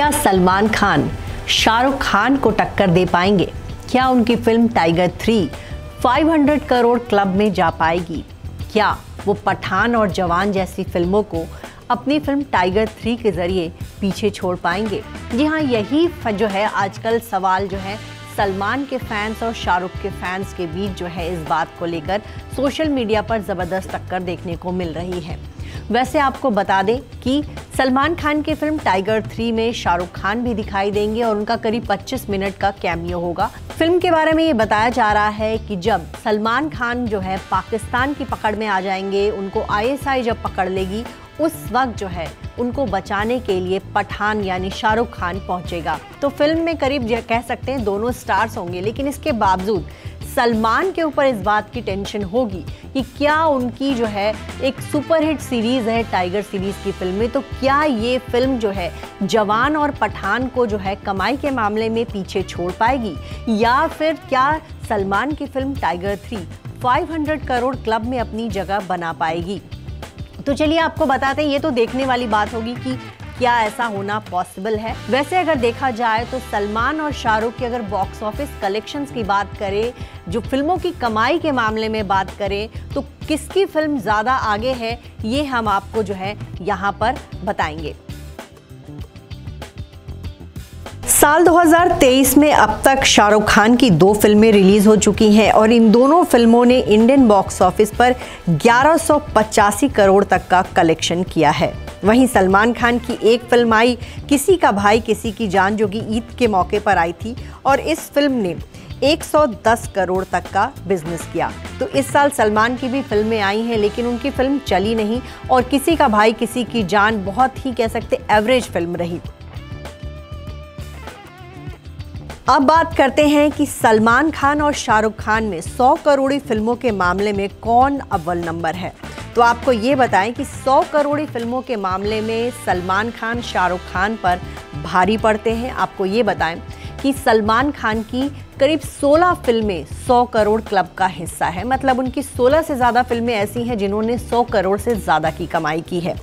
क्या सलमान खान शाहरुख खान को टक्कर दे पाएँगे? क्या उनकी film Tiger three 500 crore club में जा पाएगी? क्या वो पठान और जवान जैसी फ़िल्मों को अपनी फ़िल्म टाइगर थ्री के ज़रिए पीछे छोड़ पाएँगे? जी हाँ यही जो है आजकल सवाल जो है सलमान के फैंस और शाहरुख के फैंस के बीच जो है इस बात को लेकर सोशल मीडिया पर ज़बरदस्त टक्कर देखने को मिल रही है। वैसे आपको बता दें कि सलमान खान की फ़िल्म टाइगर थ्री में शाहरुख खान भी दिखाई देंगे और उनका करीब 25 मिनट का कैमियो होगा। फ़िल्म के बारे में ये बताया जा रहा है कि जब सलमान खान जो है पाकिस्तान की पकड़ में आ जाएँगे, उनको आईएसआई जब पकड़ लेगी, उस वक्त जो है उनको बचाने के लिए पठान यानी शाहरुख खान पहुंचेगा। तो फ़िल्म में करीब कह सकते हैं दोनों स्टार्स होंगे, लेकिन इसके बावजूद सलमान के ऊपर इस बात की टेंशन होगी कि क्या उनकी जो है एक सुपरहिट सीरीज़ है टाइगर सीरीज़ की फ़िल्म तो क्या ये फ़िल्म जो है जवान और पठान को जो है कमाई के मामले में पीछे छोड़ पाएगी? या फिर क्या सलमान की film Tiger three 500 crore club में अपनी जगह बना पाएगी? तो चलिए आपको बताते हैं, ये तो देखने वाली बात होगी कि क्या ऐसा होना पॉसिबल है? वैसे अगर देखा जाए तो सलमान और शाहरुख की अगर बॉक्स ऑफ़िस कलेक्शन की बात करें, जो फ़िल्मों की कमाई के मामले में बात करें तो किसकी फ़िल्म ज़्यादा आगे है, ये हम आपको जो है यहाँ पर बताएँगे। साल 2023 में अब तक शाहरुख खान की दो फ़िल्में रिलीज़ हो चुकी हैं और इन दोनों फ़िल्मों ने इंडियन बॉक्स ऑफ़िस पर ग्यारह करोड़ तक का कलेक्शन किया है। वहीं सलमान खान की एक फ़िल्म आई, किसी का भाई, किसी की जान, जो कि ईद के मौके पर आई थी, और इस फ़िल्म ने 110 करोड़ तक का बिज़नेस किया। तो इस साल सलमान की भी फ़िल्में आई हैं, लेकिन उनकी फ़िल्म चली नहीं, और किसी का भाई, किसी की जान, बहुत ही कह सकते एवरेज फ़िल्म रही। अब बात करते हैं कि सलमान खान और शाहरुख खान में 100 करोड़ी फ़िल्मों के मामले में कौन अव्वल नंबर है। तो आपको ये बताएँ कि 100 करोड़ी फ़िल्मों के मामले में सलमान खान, शाहरुख खान पर भारी पड़ते हैं। आपको ये बताएँ कि सलमान खान की करीब 16 फ़िल्में 100 करोड़ क्लब का हिस्सा है। मतलब उनकी 16 से ज़्यादा फ़िल्में ऐसी हैं जिन्होंने 100 करोड़ से ज़्यादा की कमाई की है।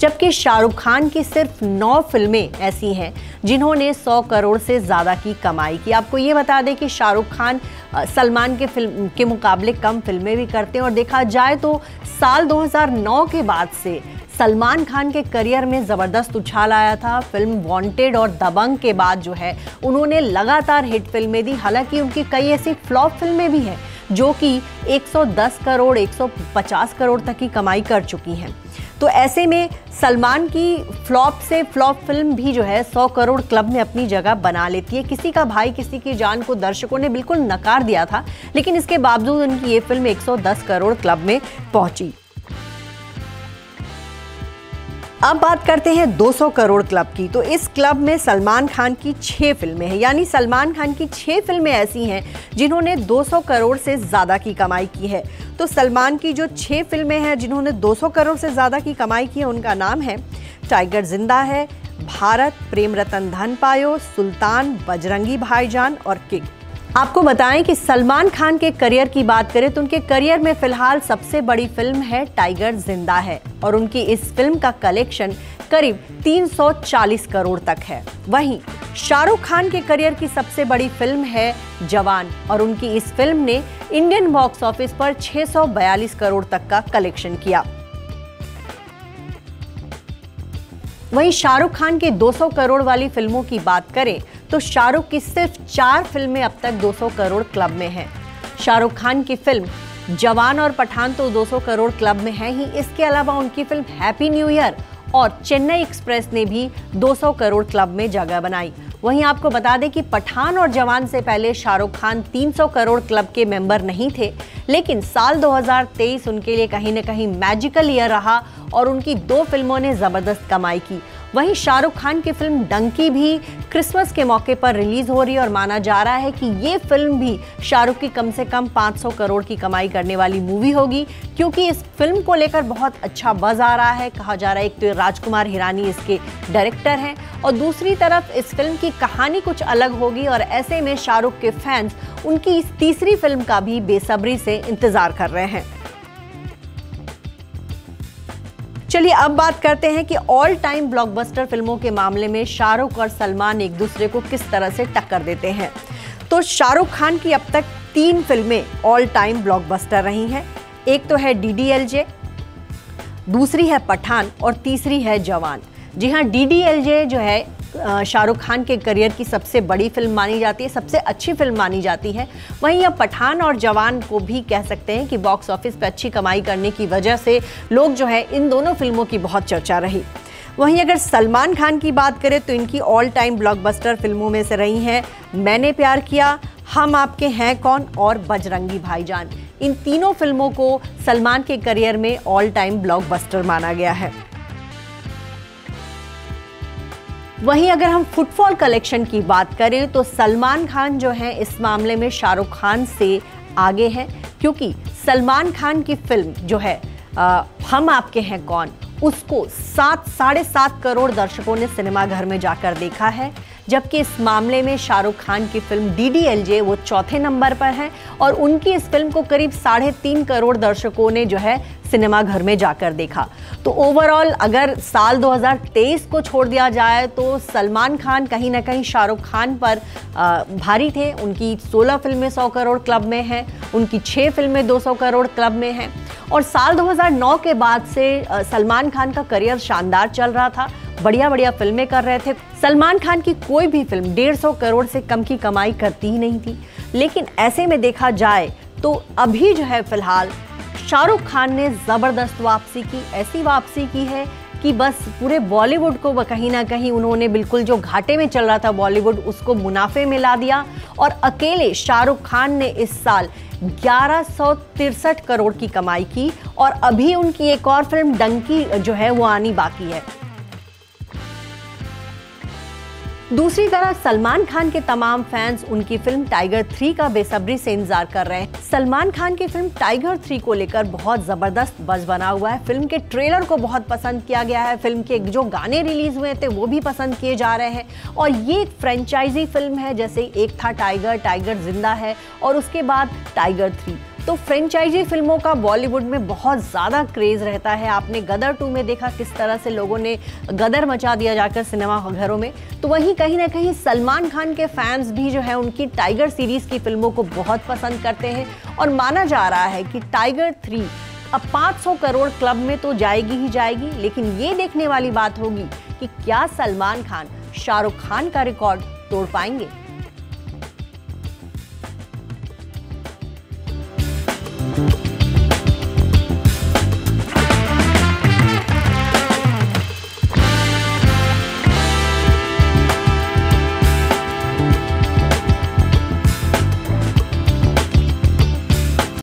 जबकि शाहरुख खान की सिर्फ़ नौ फ़िल्में ऐसी हैं, जिन्होंने 100 करोड़ से ज़्यादा की कमाई की। आपको ये बता दें कि शाहरुख खान सलमान के फ़िल्म, के मुकाबले कम फ़िल्में भी करते हैं। और देखा जाए तो साल 2009 के बाद से सलमान खान के करियर में ज़बरदस्त उछाल आया था। फ़िल्म वांटेड और दबंग के बाद जो है, उन्होंने लगातार हिट फ़िल्में दी। हालाँकि उनकी कई ऐसी फ्लॉप फ़िल्में भी हैं, जो कि 110 करोड़ 150 करोड़ तक की कमाई कर चुकी हैं। तो ऐसे में सलमान की फ्लॉप से फ्लॉप फ़िल्म भी जो है, सौ करोड़ क्लब में अपनी जगह बना लेती है। किसी का भाई, किसी की जान को दर्शकों ने बिल्कुल नकार दिया था, लेकिन इसके बावजूद उनकी ये फ़िल्म 110 करोड़ क्लब में पहुँची। अब बात करते हैं 200 करोड़ क्लब की। तो इस क्लब में सलमान खान की छह फ़िल्में हैं। यानी सलमान खान की छह फ़िल्में ऐसी हैं जिन्होंने 200 करोड़ से ज़्यादा की कमाई की है। तो सलमान की जो छह फ़िल्में हैं जिन्होंने 200 करोड़ से ज़्यादा की कमाई की है, उनका नाम है टाइगर ज़िंदा है, भारत, प्रेम रतन धन पायो, सुल्तान, बजरंगी भाईजान और किंग। आपको बताएँ कि सलमान खान के करियर की बात करें तो उनके करियर में फ़िलहाल सबसे बड़ी फ़िल्म है टाइगर ज़िंदा है और उनकी इस फ़िल्म का कलेक्शन करीब 340 करोड़ तक है। वहीं शाहरुख खान के करियर की सबसे बड़ी फ़िल्म है जवान और उनकी इस फ़िल्म ने इंडियन बॉक्स ऑफ़िस पर 642 करोड़ तक का कलेक्शन किया। वहीं शाहरुख खान के 200 करोड़ वाली फ़िल्मों की बात करें तो शाहरुख की सिर्फ़ चार फ़िल्में अब तक 200 करोड़ क्लब में हैं। शाहरुख खान की फ़िल्म जवान और पठान तो 200 करोड़ क्लब में है ही। इसके अलावा उनकी फ़िल्म हैप्पी न्यू ईयर और चेन्नई एक्सप्रेस ने भी 200 करोड़ क्लब में जगह बनाई। वहीं आपको बता दें कि पठान और जवान से पहले शाहरुख खान 300 करोड़ क्लब के मेंबर नहीं थे, लेकिन साल 2023 उनके लिए कहीं ना कहीं मैजिकल ईयर रहा और उनकी दो फ़िल्मों ने ज़बरदस्त कमाई की। वहीं शाहरुख खान की फ़िल्म डंकी भी क्रिसमस के मौके पर रिलीज़ हो रही है और माना जा रहा है कि ये फ़िल्म भी शाहरुख की कम से कम 500 करोड़ की कमाई करने वाली मूवी होगी, क्योंकि इस फ़िल्म को लेकर बहुत अच्छा बज आ रहा है। कहा जा रहा है, एक तो राजकुमार हिरानी इसके डायरेक्टर हैं और दूसरी तरफ़ इस फ़िल्म की कहानी कुछ अलग होगी और ऐसे में शाहरुख के फैंस उनकी इस तीसरी फ़िल्म का भी बेसब्री से इंतज़ार कर रहे हैं। चलिए अब बात करते हैं कि ऑल टाइम ब्लॉकबस्टर फ़िल्मों के मामले में शाहरुख और सलमान एक दूसरे को किस तरह से टक्कर देते हैं? तो शाहरुख खान की अब तक तीन फ़िल्में ऑल टाइम ब्लॉकबस्टर रही हैं। एक तो है डीडीएलजे दूसरी है पठान और तीसरी है जवान। जी हाँ डी जो है शाहरुख खान के करियर की सबसे बड़ी फ़िल्म मानी जाती है, सबसे अच्छी फ़िल्म मानी जाती है। वहीं अब पठान और जवान को भी कह सकते हैं कि बॉक्स ऑफ़िस पर अच्छी कमाई करने की वजह से लोग जो है, इन दोनों फ़िल्मों की बहुत चर्चा रही। वहीं अगर सलमान खान की बात करें तो इनकी ऑल टाइम ब्लॉकबस्टर फ़िल्मों में से रही हैं, मैंने प्यार किया, हम आपके हैं कौन, और बजरंगी भाईजान। इन तीनों फ़िल्मों को सलमान के करियर में ऑल टाइम ब्लॉकबस्टर माना गया है। वहीं अगर हम फुटफॉल कलेक्शन की बात करें तो सलमान खान जो है इस मामले में शाहरुख खान से आगे हैं क्योंकि सलमान खान की फ़िल्म जो है आ, हम आपके हैं कौन उसको सात साढ़े सात करोड़ दर्शकों ने सिनेमाघर में जाकर देखा है। जबकि इस मामले में शाहरुख खान की film D D L J वो चौथे नंबर पर है और उनकी इस फ़िल्म को करीब साढ़े तीन करोड़ दर्शकों ने जो है सिनेमा घर में जाकर देखा। तो ओवरऑल अगर साल 2023 को छोड़ दिया जाए तो सलमान खान कहीं ना कहीं शाहरुख खान पर भारी थे। उनकी 16 फ़िल्में 100 करोड़ क्लब में हैं, उनकी 6 फ़िल्में 200 करोड़ क्लब में हैं। और साल 2009 के बाद से सलमान खान का करियर शानदार चल रहा था। बढ़िया बढ़िया फ़िल्में कर रहे थे। सलमान खान की कोई भी फ़िल्म डेढ़ सौ करोड़ से कम की कमाई करती ही नहीं थी। लेकिन ऐसे में देखा जाए तो अभी जो है फ़िलहाल शाहरुख खान ने ज़बरदस्त वापसी की, ऐसी वापसी की है कि बस पूरे बॉलीवुड को कहीं ना कहीं उन्होंने बिल्कुल जो घाटे में चल रहा था बॉलीवुड, उसको मुनाफे में ला दिया। और अकेले शाहरुख खान ने इस साल ग्यारह करोड़ की कमाई की और अभी उनकी एक और फ़िल्म डंकी जो है वो आनी बाकी है। दूसरी तरफ़ सलमान खान के तमाम फैंस उनकी फ़िल्म टाइगर थ्री का बेसब्री से इंतज़ार कर रहे हैं। सलमान खान की फ़िल्म टाइगर थ्री को लेकर बहुत ज़बरदस्त बज बना हुआ है। फ़िल्म के ट्रेलर को बहुत पसंद किया गया है। फ़िल्म के जो गाने रिलीज़ हुए थे, वो भी पसंद किए जा रहे हैं। और ये एक फ्रेंचाइजी फ़िल्म है, जैसे एक था टाइगर टाइगर ज़िंदा है, और उसके बाद टाइगर थ्री। तो फ्रेंचाइजी फ़िल्मों का बॉलीवुड में बहुत ज़्यादा क्रेज़ रहता है। आपने गदर टू में देखा किस तरह से लोगों ने गदर मचा दिया जाकर सिनेमा घरों में। तो वहीं कहीं ना कहीं सलमान खान के फैंस भी जो है, उनकी टाइगर सीरीज़ की फ़िल्मों को बहुत पसंद करते हैं। और माना जा रहा है कि टाइगर थ्री अब 500 करोड़ क्लब में तो जाएगी ही जाएगी, लेकिन ये देखने वाली बात होगी कि क्या सलमान खान, शाहरुख खान का रिकॉर्ड तोड़ पाएँगे। Thank you.